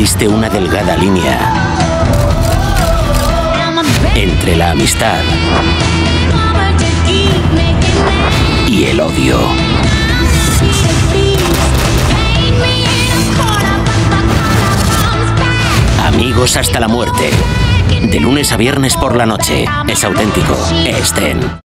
existe una delgada línea entre la amistad y el odio. Amigos hasta la muerte. De lunes a viernes por la noche. Es auténtico. Estén.